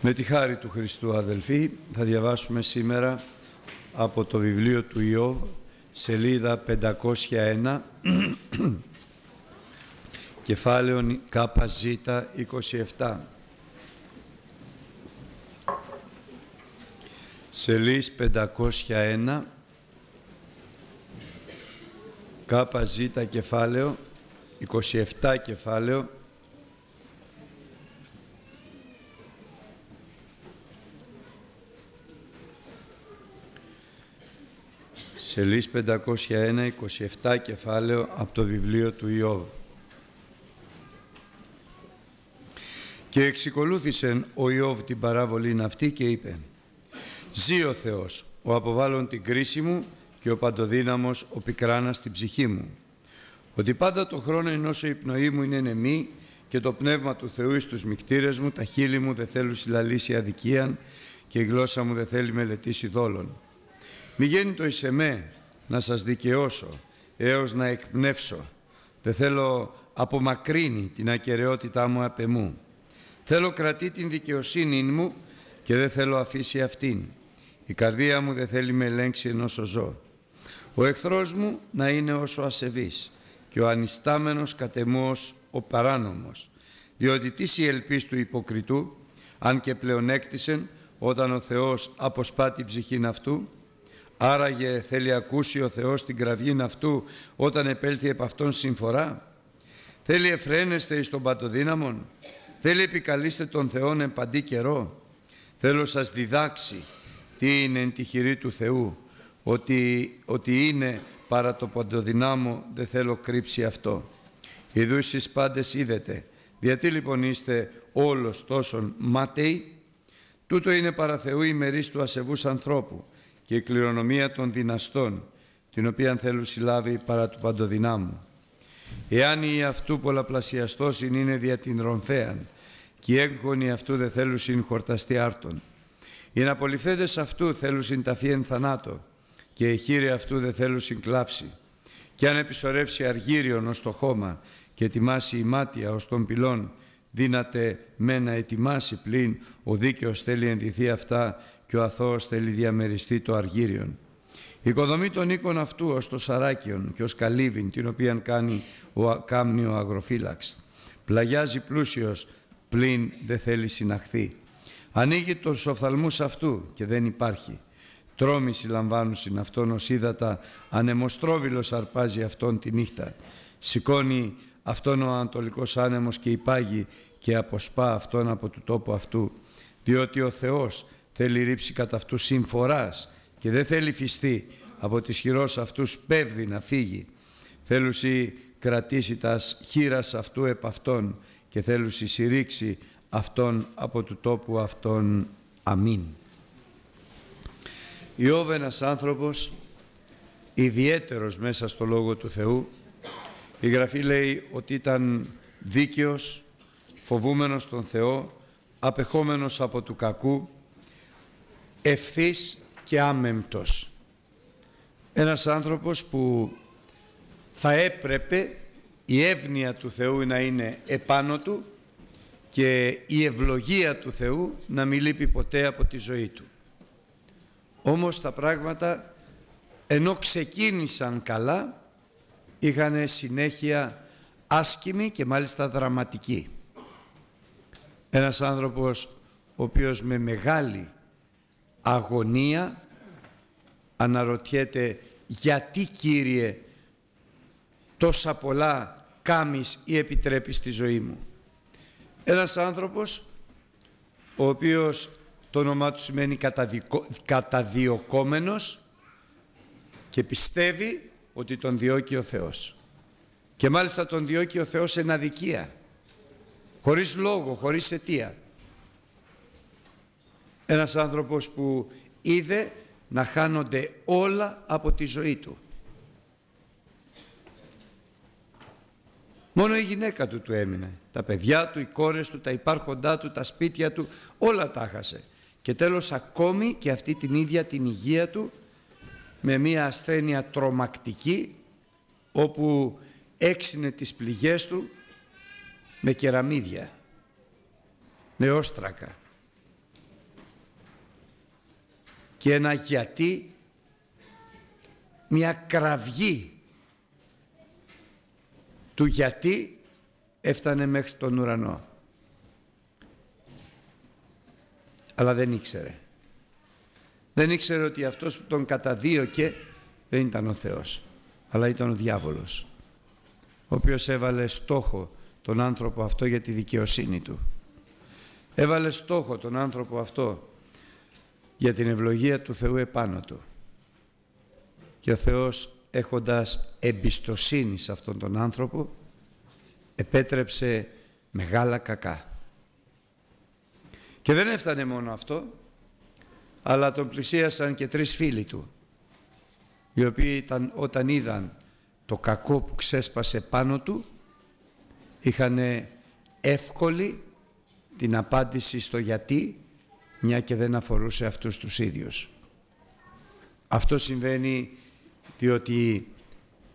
Με τη χάρη του Χριστού αδελφοί θα διαβάσουμε σήμερα από το βιβλίο του Ιώβ σελίδα 501 κεφάλαιο ΚΖ 27 σελίς 501 ΚΖ κεφάλαιο 27 κεφάλαιο Σελίς 501, 27 κεφάλαιο από το βιβλίο του Ιώβ. Και εξικολούθησε ο Ιώβ την παράβολη αυτή και είπε «Ζει ο Θεός, ο αποβάλλον την κρίση μου και ο παντοδύναμος ο πικράνας στην ψυχή μου. Ότι πάντα το χρόνο ενός η πνοή μου είναι νεμή και το πνεύμα του Θεού εις τους μικτήρες μου, τα χείλη μου δεν θέλουν συλλαλήσει αδικίαν και η γλώσσα μου δεν θέλει μελετήσει δόλων. Μη γέννει το εις εμέ να σας δικαιώσω έως να εκπνεύσω. Δεν θέλω απομακρύνει την ακαιρεότητά μου απ' εμού. Θέλω κρατεί την δικαιοσύνη μου και δεν θέλω αφήσει αυτήν. Η καρδία μου δεν θέλει με ελέγξει ενώ ζω. Ο εχθρός μου να είναι όσο ασεβής και ο ανιστάμενος κατεμός ο παράνομος. Διότι τι η ελπίς του υποκριτού, αν και πλεονέκτησεν όταν ο Θεός αποσπά την ψυχήν αυτού, Άραγε θέλει ακούσει ο Θεός την κραυγήν αυτού όταν επέλθει επ' αυτόν συμφορά. Θέλει εφραίνεστε εις τον παντοδύναμον. Θέλει επικαλείστε τον Θεόν εν παντή καιρό. Θέλω σας διδάξει τι είναι εν τη χειρή του Θεού. Ότι, ότι είναι παρά το παντοδυνάμο δεν θέλω κρύψει αυτό. Ιδού εσείς πάντες είδετε. Γιατί λοιπόν είστε όλος τόσον μάταιοι. Τούτο είναι παρά Θεού ημερής του ασεβούς ανθρώπου και η κληρονομία των δυναστών, την οποία θέλουν συλλάβει παρά του παντοδυνάμου. Εάν η αυτού πολλαπλασιαστός είναι δια την ρομφέαν, και οι έκγονοι αυτού δεν θέλουν χορτασθή άρτον. Οι εναπολειφθέντες αυτού θέλουν ταφή εν θανάτω, και οι χήραι αυτού δεν θέλουν κλάψει. Και αν επισωρεύσει αργύριον ως το χώμα και ετοιμάσει ιμάτια ως τον πηλόν, δύναται μεν να ετοιμάσει πλην, ο δίκαιος θέλει ενδυθεί αυτά και ο αθώος θέλει διαμοιραστεί το αργύριον. Οικοδομεί τον οίκον αυτού ως το σαράκιον και ως καλύβην, την οποία κάνει ο, κάμνη ο αγροφύλαξ. Πλαγιάζει πλούσιος, πλην δεν θέλει συναχθεί. Ανοίγει τους οφθαλμούς αυτού και δεν υπάρχει. Τρόμοι συλλαμβάνουν συν αυτόν ως ύδατα, ανεμοστρόβιλος αρπάζει αυτόν τη νύχτα. Σηκώνει αυτόν ο ανατολικός άνεμος και υπάγει και αποσπά αυτόν από του τόπου αυτού. Διότι ο Θεός θέλει ρίψει κατά αυτού συμφοράς και δεν θέλει φυστεί από τις χειρός αυτούς πέβδει να φύγει. Θέλουσι κρατήσει τα χείρας αυτού επ' αυτόν και θέλουσι συρρήξει αυτόν από του τόπου αυτόν. Αμήν. Ιώβ ένας άνθρωπος ιδιαίτερος μέσα στο Λόγο του Θεού. Η Γραφή λέει ότι ήταν δίκαιος, φοβούμενος τον Θεό, απεχόμενος από του κακού, ευθύς και άμεμπτος. Ένας άνθρωπος που θα έπρεπε η εύνοια του Θεού να είναι επάνω του και η ευλογία του Θεού να μην λείπει ποτέ από τη ζωή του. Όμως τα πράγματα ενώ ξεκίνησαν καλά είχαν συνέχεια άσκημη και μάλιστα δραματική. Ένας άνθρωπος ο οποίος με μεγάλη αγωνία αναρωτιέται γιατί Κύριε τόσα πολλά κάμεις ή επιτρέπεις στη ζωή μου. Ένας άνθρωπος ο οποίος το όνομά του σημαίνει καταδικο... καταδιοκόμενος και πιστεύει ότι τον διώκει ο Θεός. Και μάλιστα τον διώκει ο Θεός εν αδικία, χωρίς λόγο, χωρίς αιτία. Ένας άνθρωπος που είδε να χάνονται όλα από τη ζωή του. Μόνο η γυναίκα του του έμεινε. Τα παιδιά του, οι κόρες του, τα υπάρχοντά του, τα σπίτια του, όλα τα χάσε. Και τέλος ακόμη και αυτή την ίδια την υγεία του με μία ασθένεια τρομακτική όπου έξινε τις πληγές του με κεραμίδια, με όστρακα και ένα γιατί, μια κραυγή του γιατί έφτανε μέχρι τον ουρανό. Αλλά δεν ήξερε. Δεν ήξερε ότι αυτός που τον καταδίωκε δεν ήταν ο Θεός, αλλά ήταν ο διάβολος, ο οποίος έβαλε στόχο τον άνθρωπο αυτό για τη δικαιοσύνη του. Έβαλε στόχο τον άνθρωπο αυτό για την ευλογία του Θεού επάνω του. Και ο Θεός έχοντας εμπιστοσύνη σε αυτόν τον άνθρωπο επέτρεψε μεγάλα κακά. Και δεν έφτανε μόνο αυτό, αλλά τον πλησίασαν και τρεις φίλοι του, οι οποίοι ήταν, όταν είδαν το κακό που ξέσπασε πάνω του, είχαν εύκολη την απάντηση στο γιατί, μια και δεν αφορούσε αυτούς τους ίδιους. Αυτό συμβαίνει διότι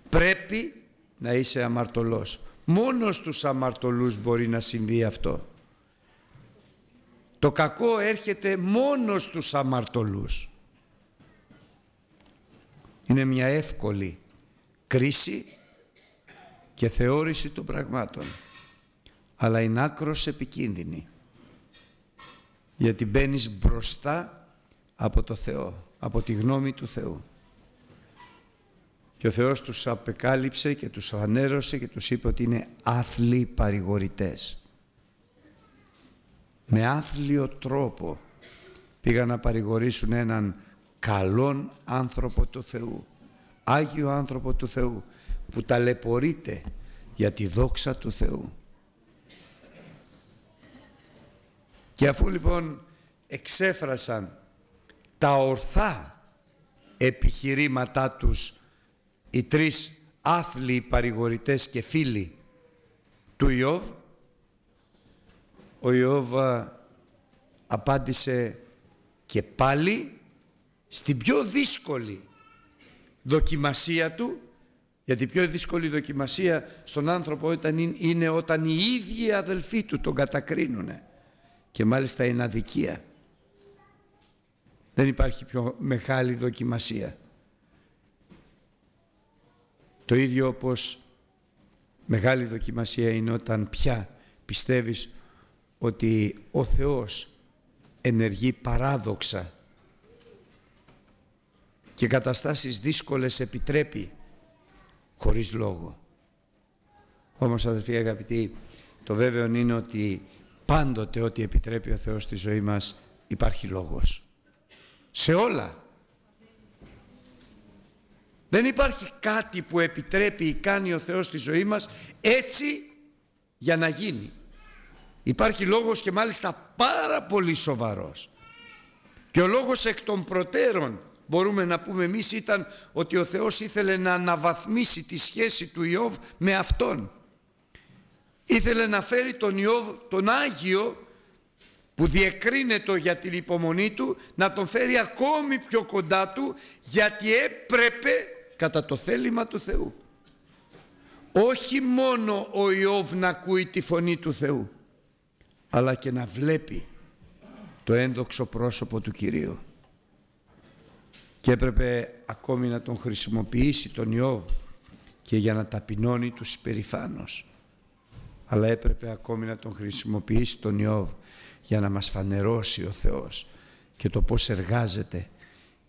πρέπει να είσαι αμαρτωλός. Μόνος στους αμαρτωλούς μπορεί να συμβεί αυτό. Το κακό έρχεται μόνος στους αμαρτωλούς. Είναι μια εύκολη κρίση και θεώρηση των πραγμάτων. Αλλά είναι άκρος επικίνδυνη. Γιατί μπαίνεις μπροστά από το Θεό, από τη γνώμη του Θεού. Και ο Θεός τους απεκάλυψε και τους ανέρωσε και τους είπε ότι είναι άθλοι παρηγορητές. Με άθλιο τρόπο πήγαν να παρηγορήσουν έναν καλόν άνθρωπο του Θεού, Άγιο άνθρωπο του Θεού, που ταλαιπωρείται για τη δόξα του Θεού. Και αφού λοιπόν εξέφρασαν τα ορθά επιχειρήματά τους οι τρεις άθλοι παρηγορητές και φίλοι του Ιώβ, ο Ιώβ απάντησε και πάλι στην πιο δύσκολη δοκιμασία του, γιατί η πιο δύσκολη δοκιμασία στον άνθρωπο όταν είναι όταν οι ίδιοι αδελφοί του τον κατακρίνουν και μάλιστα είναι αδικία. Δεν υπάρχει πιο μεγάλη δοκιμασία. Το ίδιο όπως μεγάλη δοκιμασία είναι όταν πια πιστεύεις ότι ο Θεός ενεργεί παράδοξα και καταστάσεις δύσκολες επιτρέπει χωρίς λόγο. Όμως αδελφοί αγαπητοί, το βέβαιο είναι ότι πάντοτε ό,τι επιτρέπει ο Θεός στη ζωή μας υπάρχει λόγος. Σε όλα. Δεν υπάρχει κάτι που επιτρέπει ή κάνει ο Θεός στη ζωή μας έτσι για να γίνει. Υπάρχει λόγος και μάλιστα πάρα πολύ σοβαρός. Και ο λόγος εκ των προτέρων μπορούμε να πούμε εμείς ήταν ότι ο Θεός ήθελε να αναβαθμίσει τη σχέση του Ιώβ με Αυτόν. Ήθελε να φέρει τον Ιώβ, τον Άγιο που διεκρίνεται για την υπομονή του, να τον φέρει ακόμη πιο κοντά του γιατί έπρεπε κατά το θέλημα του Θεού. Όχι μόνο ο Ιώβ να ακούει τη φωνή του Θεού, αλλά και να βλέπει το ένδοξο πρόσωπο του Κυρίου. Και έπρεπε ακόμη να τον χρησιμοποιήσει τον Ιώβ και για να ταπεινώνει τους υπερηφάνους. Αλλά έπρεπε ακόμη να τον χρησιμοποιήσει τον Ιώβ για να μας φανερώσει ο Θεός και το πώς εργάζεται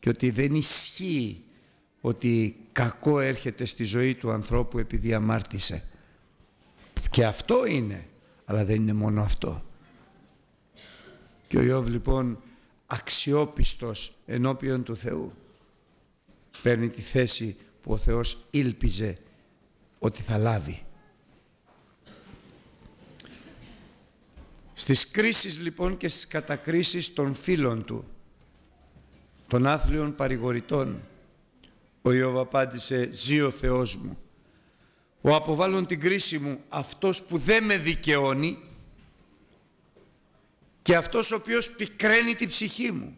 και ότι δεν ισχύει ότι κακό έρχεται στη ζωή του ανθρώπου επειδή αμάρτησε. Και αυτό είναι, αλλά δεν είναι μόνο αυτό. Και ο Ιώβ λοιπόν αξιόπιστος ενώπιον του Θεού παίρνει τη θέση που ο Θεός ήλπιζε ότι θα λάβει. Στις κρίσεις λοιπόν και στις κατακρίσεις των φίλων του, των άθλιων παρηγορητών, ο Ιώβ απάντησε «Ζει ο Θεός μου». Ο αποβάλλον την κρίση μου αυτός που δεν με δικαιώνει και αυτός ο οποίος πικραίνει την ψυχή μου.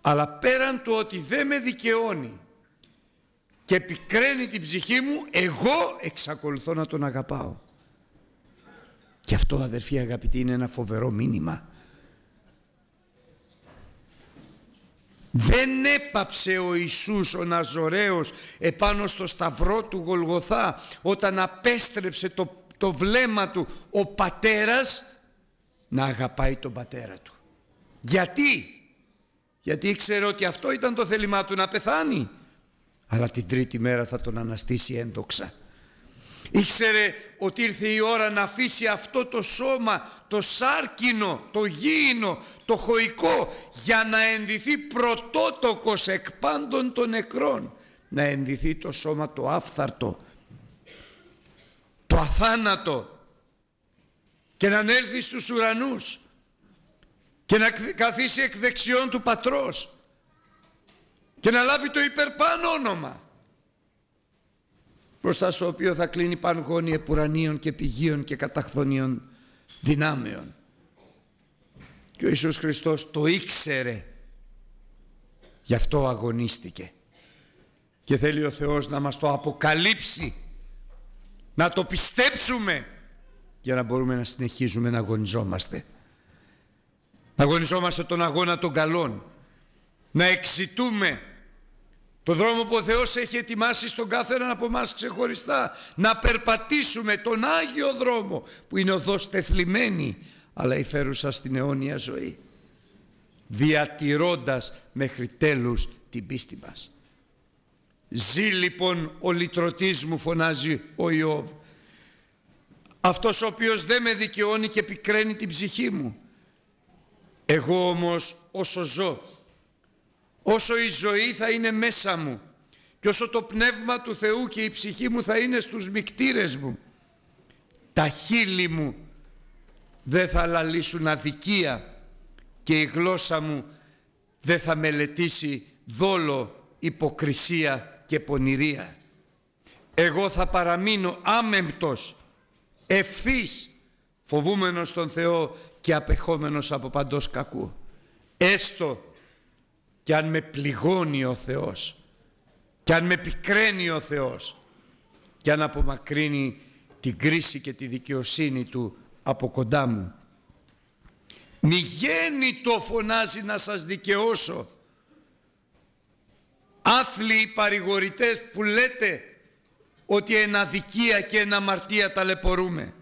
Αλλά πέραν του ότι δεν με δικαιώνει και πικραίνει την ψυχή μου, εγώ εξακολουθώ να τον αγαπάω. Και αυτό αδερφοί αγαπητοί είναι ένα φοβερό μήνυμα. Δεν έπαψε ο Ιησούς ο Ναζωραίος επάνω στο σταυρό του Γολγοθά όταν απέστρεψε το, το βλέμμα του ο πατέρας να αγαπάει τον πατέρα του. Γιατί; Γιατί ήξερε ότι αυτό ήταν το θέλημά του να πεθάνει. Αλλά την τρίτη μέρα θα τον αναστήσει ένδοξα. Ήξερε ότι ήρθε η ώρα να αφήσει αυτό το σώμα, το σάρκινο, το γήινο, το χωικό για να ενδυθεί πρωτότοκος εκ πάντων των νεκρών. Να ενδυθεί το σώμα το άφθαρτο, το αθάνατο και να ανέλθει στους ουρανούς και να καθίσει εκ δεξιών του πατρός και να λάβει το υπερπάνω όνομα μπροστά στο οποίο θα κλείνει πάνω γόνοι επουρανίων και πηγίων και καταχθονίων δυνάμεων. Και ο Ιησούς Χριστός το ήξερε, γι' αυτό αγωνίστηκε. Και θέλει ο Θεός να μας το αποκαλύψει, να το πιστέψουμε, για να μπορούμε να συνεχίζουμε να αγωνιζόμαστε. Να αγωνιζόμαστε τον αγώνα των καλών, να εξητούμε το δρόμο που ο Θεός έχει ετοιμάσει στον κάθε έναν από εμάς ξεχωριστά. Να περπατήσουμε τον Άγιο δρόμο που είναι οδός τεθλιμένη αλλά υφέρουσα στην αιώνια ζωή. Διατηρώντας μέχρι τέλους την πίστη μας. Ζει λοιπόν ο λυτρωτής μου φωνάζει ο Ιώβ. Αυτός ο οποίος δεν με δικαιώνει και πικραίνει την ψυχή μου. Εγώ όμως όσο ζω όσο η ζωή θα είναι μέσα μου και όσο το πνεύμα του Θεού και η ψυχή μου θα είναι στους μικτήρες μου τα χείλη μου δεν θα λαλήσουν αδικία και η γλώσσα μου δεν θα μελετήσει δόλο, υποκρισία και πονηρία. Εγώ θα παραμείνω άμεμπτος, ευθύς, φοβούμενος τον Θεό και απεχόμενος από παντός κακού. Έστω και αν με πληγώνει ο Θεός και αν με πικραίνει ο Θεός και αν απομακρύνει την κρίση και τη δικαιοσύνη Του από κοντά μου. Μη το φωνάζει να σας δικαιώσω. Άθλοι παρηγορητές που λέτε ότι εν αδικία και εν αμαρτία ταλαιπωρούμε.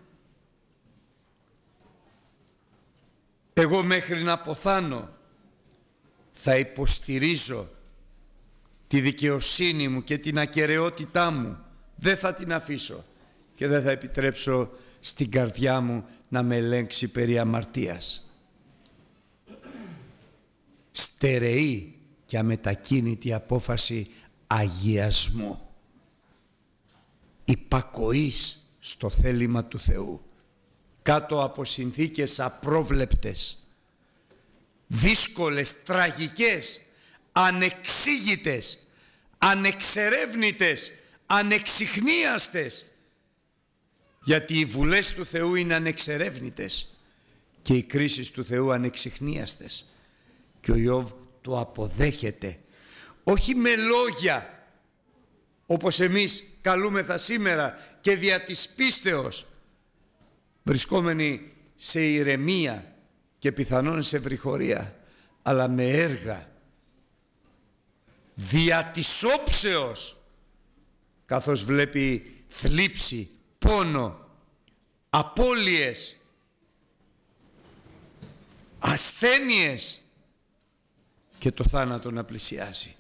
Εγώ μέχρι να ποθάνω θα υποστηρίζω τη δικαιοσύνη μου και την ακαιρεότητά μου. Δεν θα την αφήσω και δεν θα επιτρέψω στην καρδιά μου να με ελέγξει περί αμαρτίας. Στερεή και αμετακίνητη απόφαση αγιασμού. Υπακοής στο θέλημα του Θεού. Κάτω από συνθήκες απρόβλεπτες δύσκολες, τραγικές, ανεξήγητες, ανεξερεύνητες, ανεξιχνίαστες. Γιατί οι βουλές του Θεού είναι ανεξερεύνητες και οι κρίσεις του Θεού ανεξιχνίαστες. Και ο Ιώβ το αποδέχεται. Όχι με λόγια, όπως εμείς καλούμεθα σήμερα και δια της πίστεως, βρισκόμενοι σε ηρεμία, και πιθανόν σε βρυχωρία, αλλά με έργα δια της όψεως καθώς βλέπει θλίψη, πόνο, απώλειες, ασθένειες και το θάνατο να πλησιάζει.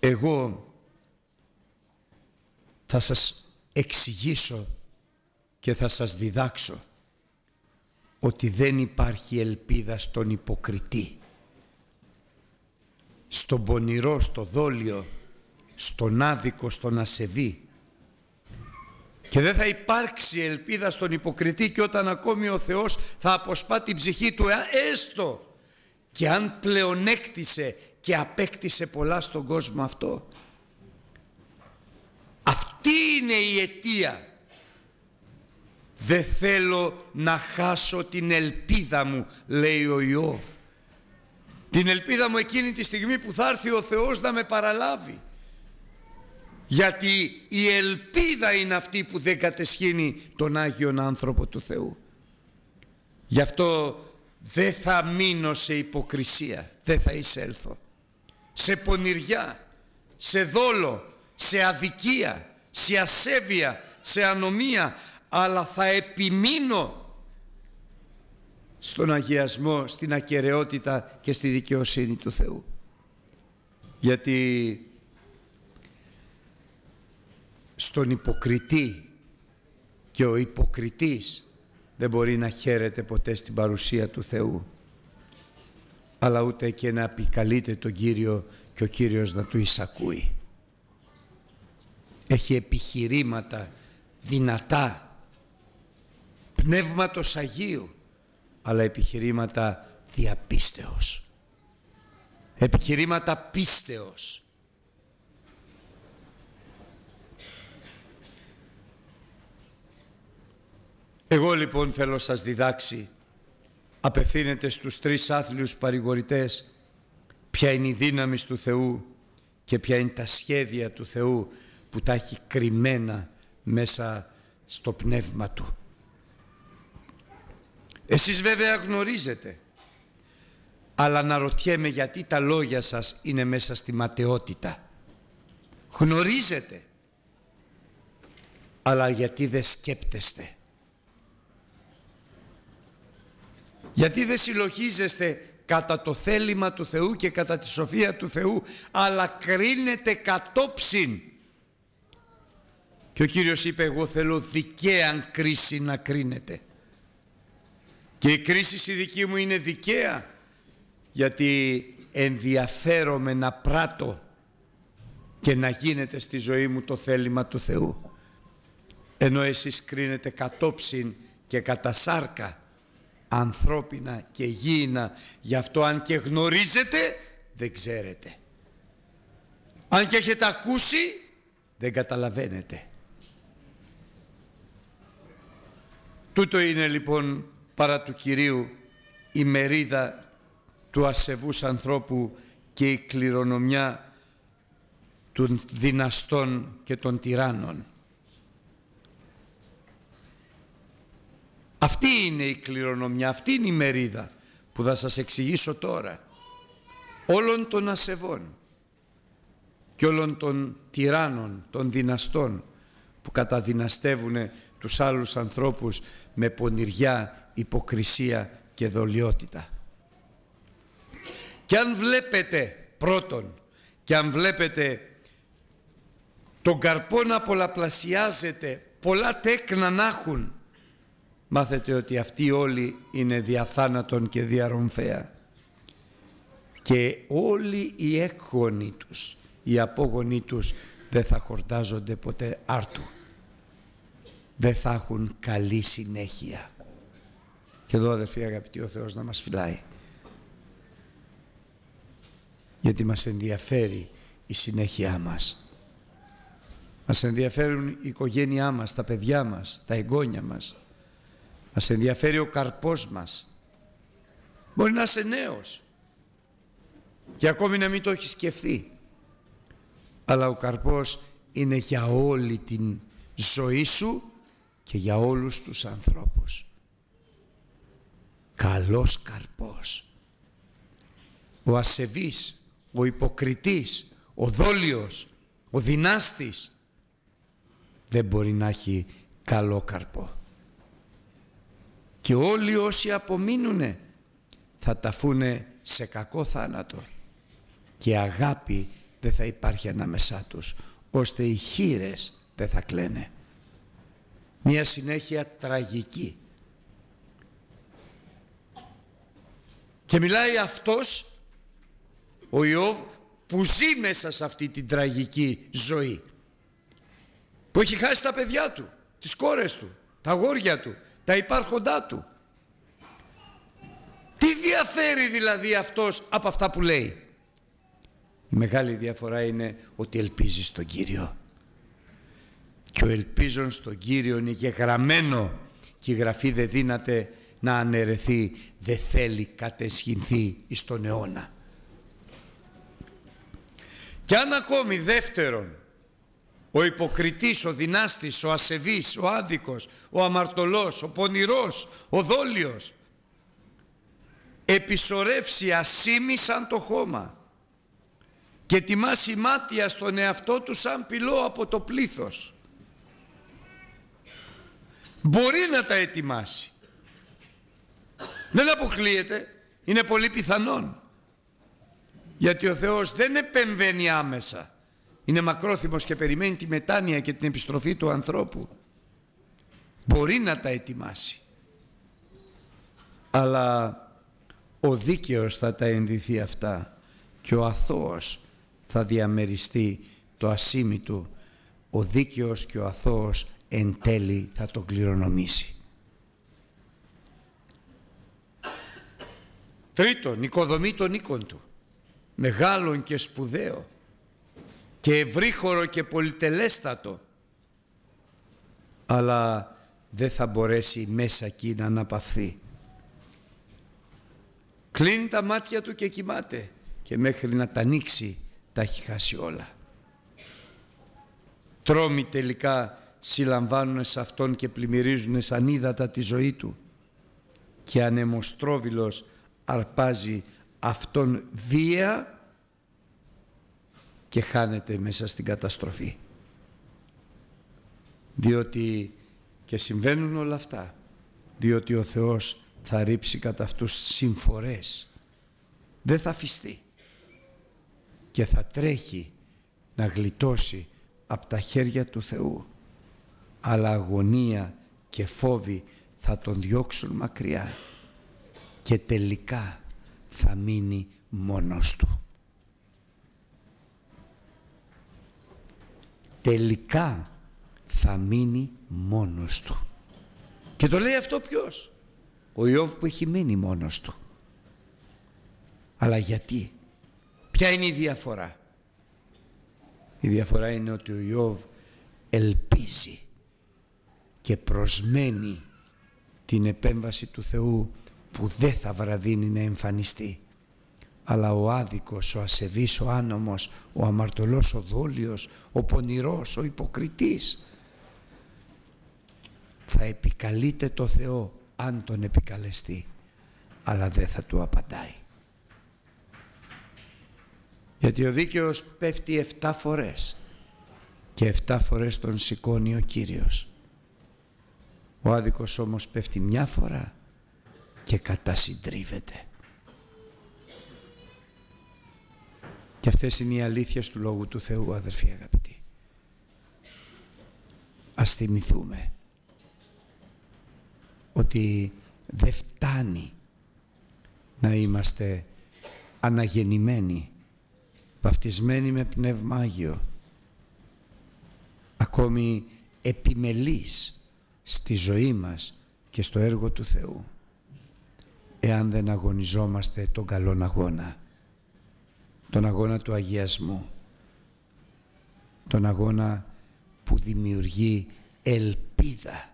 Εγώ θα σας εξηγήσω και θα σας διδάξω ότι δεν υπάρχει ελπίδα στον υποκριτή. Στον πονηρό, στο δόλιο, στον άδικο, στον ασεβή. Και δεν θα υπάρξει ελπίδα στον υποκριτή και όταν ακόμη ο Θεός θα αποσπά την ψυχή του έστω και αν πλεονέκτησε και απέκτησε πολλά στον κόσμο αυτό. Αυτή είναι η αιτία δεν θέλω να χάσω την ελπίδα μου, λέει ο Ιώβ. Την ελπίδα μου εκείνη τη στιγμή που θα έρθει ο Θεός να με παραλάβει. Γιατί η ελπίδα είναι αυτή που δεν κατεσχύνει τον Άγιον άνθρωπο του Θεού. Γι' αυτό δεν θα μείνω σε υποκρισία, δεν θα εισέλθω. Σε πονηριά, σε δόλο, σε αδικία, σε ασέβεια, σε ανομία, αλλά θα επιμείνω στον αγιασμό, στην ακαιρεότητα και στη δικαιοσύνη του Θεού. Γιατί στον υποκριτή και ο υποκριτής δεν μπορεί να χαίρεται ποτέ στην παρουσία του Θεού αλλά ούτε και να επικαλείται τον Κύριο και ο Κύριος να του εισακούει. Έχει επιχειρήματα δυνατά πνεύματος Αγίου αλλά επιχειρήματα διαπίστεως επιχειρήματα πίστεως Εγώ λοιπόν θέλω σας διδάξει, απευθύνεται στους τρεις άθλιους παρηγορητές, ποια είναι η δύναμη του Θεού και ποια είναι τα σχέδια του Θεού που τα έχει κρυμμένα μέσα στο πνεύμα Του. Εσείς βέβαια γνωρίζετε, αλλά να ρωτιέμαι γιατί τα λόγια σας είναι μέσα στη ματαιότητα. Γνωρίζετε, αλλά γιατί δεν σκέπτεστε. Γιατί δεν συλλογίζεστε κατά το θέλημα του Θεού και κατά τη σοφία του Θεού, αλλά κρίνετε κατόψιν. Και ο Κύριος είπε, εγώ θέλω δικαία κρίση να κρίνετε. Και η κρίση η δική μου είναι δικαία, γιατί ενδιαφέρομαι να πράττω και να γίνεται στη ζωή μου το θέλημα του Θεού. Ενώ εσείς κρίνετε κατόψιν και κατά σάρκα ανθρώπινα και γήινα. Γι' αυτό αν και γνωρίζετε δεν ξέρετε. Αν και έχετε ακούσει δεν καταλαβαίνετε. Τούτο είναι λοιπόν παρά του Κυρίου η μερίδα του ασεβούς ανθρώπου και η κληρονομιά των δυναστών και των τυράννων. Αυτή είναι η κληρονομιά, αυτή είναι η μερίδα που θα σας εξηγήσω τώρα. Όλων των ασεβών και όλων των τυράννων, των δυναστών που καταδυναστεύουν τους άλλους ανθρώπους με πονηριά, υποκρισία και δολιότητα. Και αν βλέπετε πρώτον και αν βλέπετε τον καρπό να πολλαπλασιάζεται, πολλά τέκνα να έχουν μάθετε ότι αυτοί όλοι είναι διαθάνατον και διαρρομφαία και όλοι οι έκγονοι τους, οι απόγονοί τους δεν θα χορτάζονται ποτέ άρτου. Δεν θα έχουν καλή συνέχεια. Και εδώ αδερφοί αγαπητοί ο Θεός να μας φυλάει. Γιατί μας ενδιαφέρει η συνέχειά μας. Μας ενδιαφέρουν η οικογένειά μας, τα παιδιά μας, τα εγγόνια μας. Μας ενδιαφέρει ο καρπός μας. Μπορεί να είσαι νέος και ακόμη να μην το έχεις σκεφτεί. Αλλά ο καρπός είναι για όλη την ζωή σου και για όλους τους ανθρώπους. Καλός καρπός. Ο ασεβής, ο υποκριτής, ο δόλιος, ο δυνάστης δεν μπορεί να έχει καλό καρπό και όλοι όσοι απομείνουνε θα ταφούνε σε κακό θάνατο και αγάπη δεν θα υπάρχει ανάμεσά τους ώστε οι χείρες δεν θα κλαίνε. Μια συνέχεια τραγική. Και μιλάει αυτός, ο Ιώβ, που ζει μέσα σε αυτή την τραγική ζωή. Που έχει χάσει τα παιδιά του, τις κόρες του, τα αγόρια του, τα υπάρχοντά του. Τι διαφέρει δηλαδή αυτός από αυτά που λέει; Η μεγάλη διαφορά είναι ότι ελπίζεις στον Κύριο. Και ο ελπίζον στον Κύριο είναι γεγραμμένο και η Γραφή δεν δύναται να αναιρεθεί, δεν θέλει κατεσχυνθεί εις τον αιώνα. Και αν ακόμη δεύτερον ο υποκριτής, ο δυνάστης, ο ασεβής, ο άδικος, ο αμαρτωλός, ο πονηρός, ο δόλιος επισορεύσει ασήμις σαν το χώμα και τιμάσει μάτια στον εαυτό του σαν πυλό από το πλήθος. Μπορεί να τα ετοιμάσει. Δεν αποκλείεται. Είναι πολύ πιθανόν. Γιατί ο Θεός δεν επεμβαίνει άμεσα. Είναι μακρόθυμος και περιμένει τη μετάνοια και την επιστροφή του ανθρώπου. Μπορεί να τα ετοιμάσει. Αλλά ο δίκαιος θα τα ενδυθεί αυτά και ο αθώος θα διαμεριστεί το ασήμι του. Ο δίκαιος και ο αθώος εν τέλει θα τον κληρονομήσει. Τρίτον, οικοδομή των οίκων του. Μεγάλον και σπουδαίο και ευρύχωρο και πολυτελέστατο. Αλλά δεν θα μπορέσει μέσα εκεί να αναπαυθεί. Κλείνει τα μάτια του και κοιμάται και μέχρι να τα ανοίξει τα έχει χάσει όλα. Τρόμοι τελικά συλλαμβάνουν σε αυτόν και πλημμυρίζουν σαν ύδατα τη ζωή του και ανεμοστρόβιλος αρπάζει αυτόν βία και χάνεται μέσα στην καταστροφή. Διότι και συμβαίνουν όλα αυτά, διότι ο Θεός θα ρίψει κατά αυτούς συμφορές. Δεν θα αφιστεί και θα τρέχει να γλιτώσει από τα χέρια του Θεού. Αλλά αγωνία και φόβη θα τον διώξουν μακριά και τελικά θα μείνει μόνος του. Τελικά θα μείνει μόνος του. Και το λέει αυτό ποιος; Ο Ιώβ που έχει μείνει μόνος του. Αλλά γιατί; Ποια είναι η διαφορά; Η διαφορά είναι ότι ο Ιώβ ελπίζει και προσμένει την επέμβαση του Θεού που δεν θα βραδύνει να εμφανιστεί. Αλλά ο άδικος, ο ασεβής, ο άνομος, ο αμαρτωλός, ο δόλιος, ο πονηρός, ο υποκριτής θα επικαλείται το Θεό αν τον επικαλεστεί αλλά δεν θα του απαντάει. Γιατί ο δίκαιος πέφτει 7 φορές και 7 φορές τον σηκώνει ο Κύριος. Ο άδικος όμως πέφτει μια φορά και κατασυντρίβεται. Και αυτές είναι οι αλήθειες του Λόγου του Θεού αδερφοί αγαπητοί. Ας θυμηθούμε ότι δεν φτάνει να είμαστε αναγεννημένοι, βαφτισμένοι με Πνεύμα Άγιο, ακόμη επιμελής στη ζωή μας και στο έργο του Θεού, εάν δεν αγωνιζόμαστε τον καλόν αγώνα, τον αγώνα του αγιασμού, τον αγώνα που δημιουργεί ελπίδα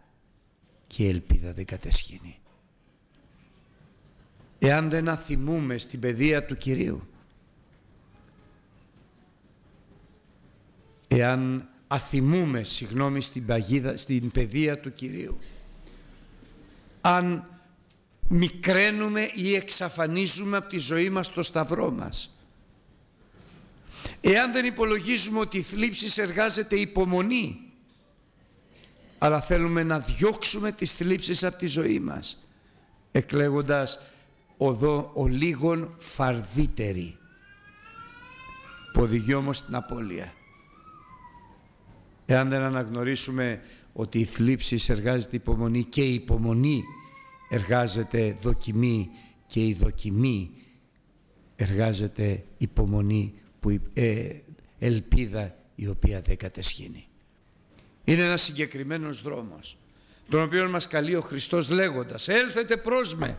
και η ελπίδα δεν κατεσχύνει. Εάν δεν αθυμούμε στην παιδεία του Κυρίου, εάν αθυμούμε, συγγνώμη, στην, παγίδα, στην παιδεία του Κυρίου, αν μικραίνουμε ή εξαφανίζουμε από τη ζωή μας το σταυρό μας, εάν δεν υπολογίζουμε ότι η θλίψη εργάζεται υπομονή αλλά θέλουμε να διώξουμε τις θλίψεις από τη ζωή μας εκλέγοντας οδό ο λίγων φαρδίτερη που οδηγεί όμως στην απώλεια. Εάν δεν αναγνωρίσουμε ότι η θλίψη εργάζεται υπομονή και η υπομονή εργάζεται δοκιμή και η δοκιμή εργάζεται υπομονή που ε, ελπίδα η οποία δεν κατεσχύνει. Είναι ένας συγκεκριμένος δρόμος, τον οποίο μας καλεί ο Χριστός λέγοντας «Έλθετε προς με,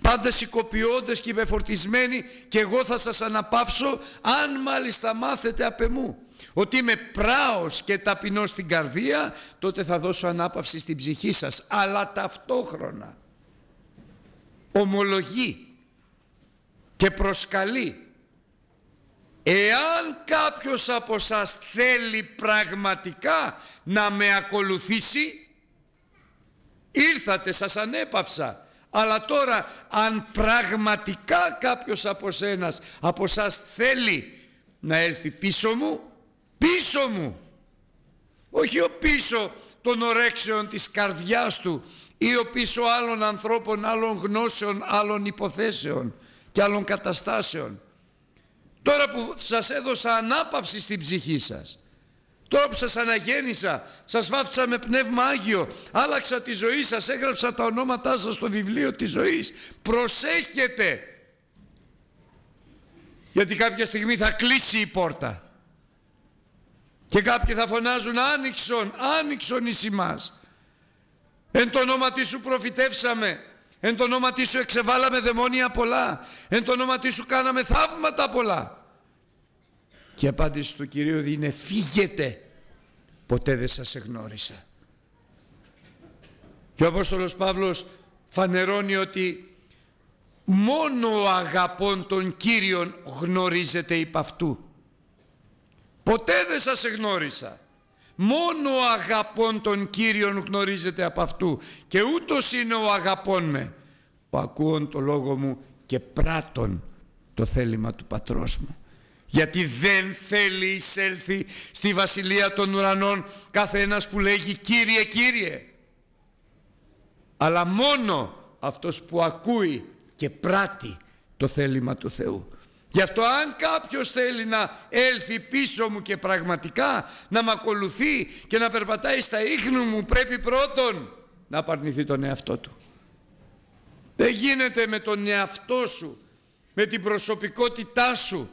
πάντα σηκωπιώντες και υπεφορτισμένοι και εγώ θα σας αναπαύσω αν μάλιστα μάθετε απ' εμού ότι είμαι πράος και ταπεινός στην καρδία τότε θα δώσω ανάπαυση στην ψυχή σας. Αλλά ταυτόχρονα ομολογεί και προσκαλεί. Εάν κάποιος από σας θέλει πραγματικά να με ακολουθήσει, ήρθατε σας ανέπαυσα, Αλλά τώρα αν πραγματικά κάποιος από σένας, από σας θέλει να έλθει πίσω μου, πίσω μου. Όχι ο πίσω των ορέξεων της καρδιάς του ή ο πίσω άλλων ανθρώπων, άλλων γνώσεων, άλλων υποθέσεων και άλλων καταστάσεων. Τώρα που σας έδωσα ανάπαυση στην ψυχή σας, τώρα που σας αναγέννησα, σας βάφτισα με πνεύμα Άγιο, άλλαξα τη ζωή σας, έγραψα τα ονόματά σας στο βιβλίο της ζωής. Προσέχετε! Γιατί κάποια στιγμή θα κλείσει η πόρτα. Και κάποιοι θα φωνάζουν άνοιξον, άνοιξον εις ημάς. Εν το όνομα σου προφητεύσαμε. Εν το όνομα σου εξεβάλαμε δαιμόνια πολλά. Εν το όνομα σου κάναμε θαύματα πολλά. Και η απάντηση του Κυρίου είναι φύγετε. Ποτέ δεν σας εγνώρισα. Και ο Απόστολος Παύλος φανερώνει ότι μόνο ο αγαπών των Κύριων γνωρίζεται υπ' αυτού. Ποτέ δεν σας εγνώρισα. Μόνο ο αγαπών των Κύριων γνωρίζεται από αυτού και ούτως είναι ο αγαπών με. Ο ακούων το λόγο μου και πράττων το θέλημα του πατρός μου. Γιατί δεν θέλει εισέλθει στη βασιλεία των ουρανών κάθε ένας που λέγει Κύριε, Κύριε. Αλλά μόνο αυτός που ακούει και πράττει το θέλημα του Θεού. Γι' αυτό αν κάποιος θέλει να έλθει πίσω μου και πραγματικά να με ακολουθεί και να περπατάει στα ίχνη μου πρέπει πρώτον να απαρνηθεί τον εαυτό του. Δεν γίνεται με τον εαυτό σου, με την προσωπικότητά σου,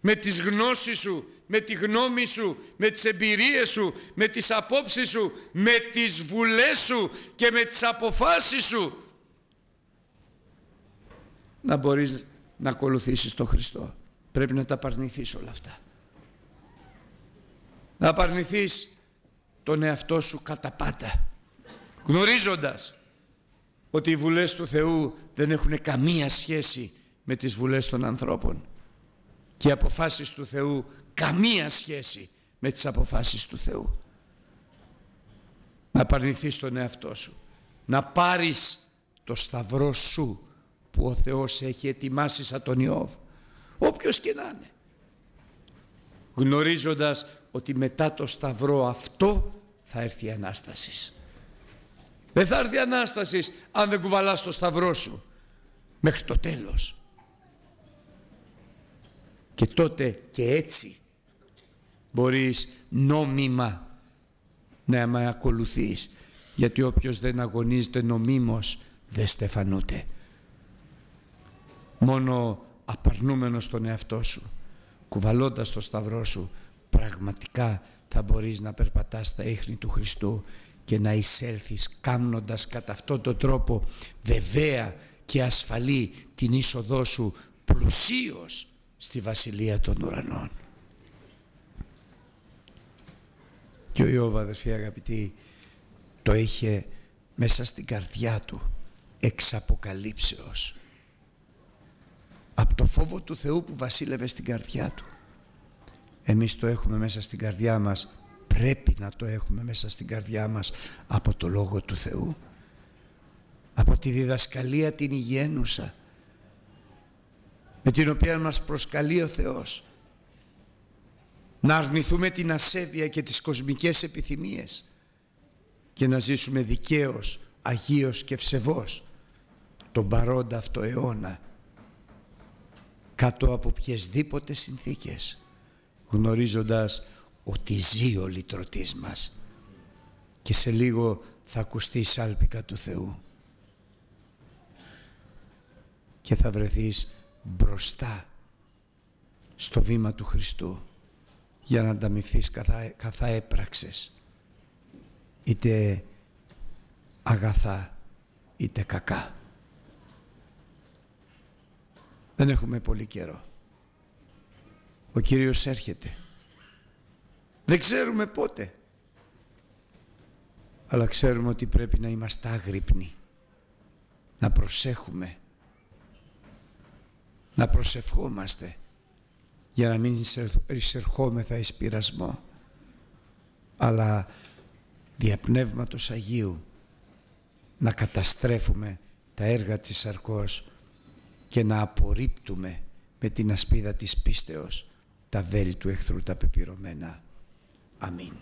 με τις γνώσεις σου, με τη γνώμη σου, με τις εμπειρίες σου, με τις απόψεις σου, με τις βουλές σου και με τις αποφάσεις σου να μπορείς να ακολουθήσεις τον Χριστό. Πρέπει να τα απαρνηθείς όλα αυτά. Να απαρνηθείς τον εαυτό σου κατά πάντα. Γνωρίζοντας ότι οι βουλές του Θεού δεν έχουν καμία σχέση με τις βουλές των ανθρώπων και οι αποφάσεις του Θεού καμία σχέση με τις αποφάσεις του Θεού. Να απαρνηθείς τον εαυτό σου. Να πάρεις το σταυρό σου που ο Θεός έχει ετοιμάσει σαν τον Ιώβ. Όποιος και να είναι. Γνωρίζοντας ότι μετά το σταυρό αυτό θα έρθει η Ανάστασης. Δεν θα έρθει η Ανάστασης αν δεν κουβαλάς το σταυρό σου μέχρι το τέλος. Και τότε και έτσι μπορείς νόμιμα να με ακολουθείς. Γιατί όποιος δεν αγωνίζεται νομίμως δεν στεφανούται μόνο απαρνούμενος τον εαυτό σου κουβαλώντας το σταυρό σου πραγματικά θα μπορείς να περπατάς στα ίχνη του Χριστού και να εισέλθεις κάμνοντας κατά αυτόν τον τρόπο βεβαία και ασφαλή την είσοδό σου πλουσίως στη Βασιλεία των Ουρανών. Και ο Ιώβ αδερφοί αγαπητοί το είχε μέσα στην καρδιά του εξ αποκαλύψεως από το φόβο του Θεού που βασίλευε στην καρδιά του. Εμείς το έχουμε μέσα στην καρδιά μας, πρέπει να το έχουμε μέσα στην καρδιά μας από το Λόγο του Θεού. Από τη διδασκαλία την υγιένουσα, με την οποία μας προσκαλεί ο Θεός. Να αρνηθούμε την ασέβεια και τις κοσμικές επιθυμίες και να ζήσουμε δικαίως, αγίως και ψευός τον παρόντα αυτό αιώνα κάτω από οποιασδήποτε συνθήκες γνωρίζοντας ότι ζει ο λυτρωτής μας. Και σε λίγο θα ακουστεί η σάλπικα του Θεού. Και θα βρεθείς μπροστά στο βήμα του Χριστού για να ανταμυφθείς καθά, καθά έπραξες. Είτε αγαθά είτε κακά. Δεν έχουμε πολύ καιρό. Ο Κύριος έρχεται. Δεν ξέρουμε πότε. Αλλά ξέρουμε ότι πρέπει να είμαστε άγρυπνοι. Να προσέχουμε. Να προσευχόμαστε για να μην εισερχόμεθα εις πειρασμό. Αλλά δια Αγίου να καταστρέφουμε τα έργα της σαρκός και να απορρίπτουμε με την ασπίδα της πίστεως τα βέλη του εχθρού τα πεπειρωμένα. Αμήν.